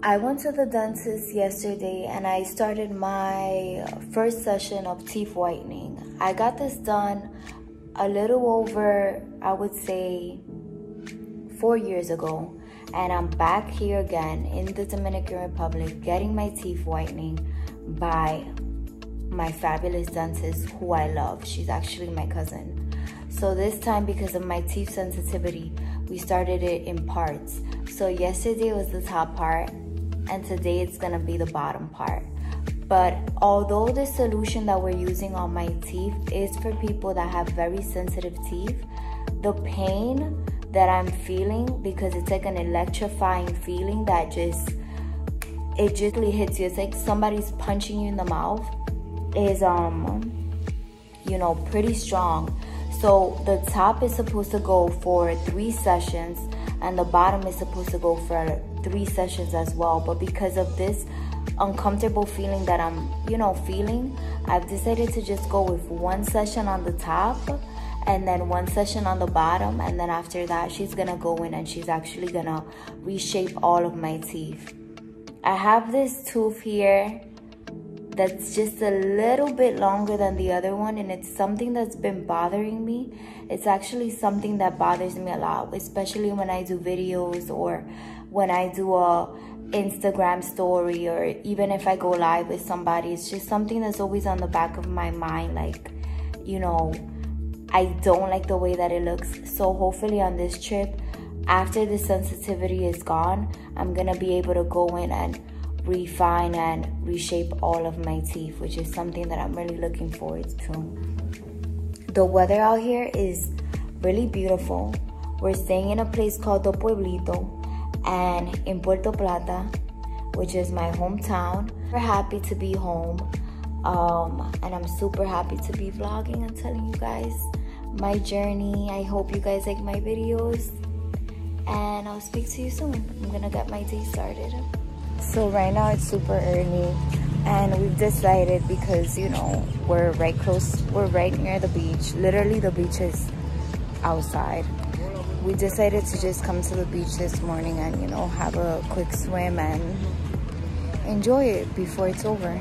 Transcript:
I went to the dentist yesterday and I started my first session of teeth whitening. I got this done a little over, I would say, four years ago. And I'm back here again in the Dominican Republic getting my teeth whitening by my fabulous dentist who I love. She's actually my cousin. So this time, because of my teeth sensitivity, we started it in parts. So yesterday was the top part and today it's gonna be the bottom part. But although the solution that we're using on my teeth is for people that have very sensitive teeth, the pain that I'm feeling because it's like an electrifying feeling that just it just really hits you. It's like somebody's punching you in the mouth is um you know pretty strong. So the top is supposed to go for three sessions and the bottom is supposed to go for three sessions as well. But because of this uncomfortable feeling that I'm, you know, feeling, I've decided to just go with one session on the top and then one session on the bottom. And then after that, she's gonna go in and she's actually gonna reshape all of my teeth. I have this tooth here that's just a little bit longer than the other one and it's something that's been bothering me. It's actually something that bothers me a lot, especially when I do videos or when I do a Instagram story or even if I go live with somebody. It's just something that's always on the back of my mind like, you know, I don't like the way that it looks. So hopefully on this trip, after the sensitivity is gone, I'm gonna be able to go in and refine and reshape all of my teeth, which is something that I'm really looking forward to. The weather out here is really beautiful. We're staying in a place called The Pueblito and in Puerto Plata, which is my hometown. We're happy to be home. Um, and I'm super happy to be vlogging and telling you guys my journey. I hope you guys like my videos and I'll speak to you soon. I'm gonna get my day started. So right now it's super early and we've decided because you know we're right close we're right near the beach. Literally the beach is outside. We decided to just come to the beach this morning and you know have a quick swim and enjoy it before it's over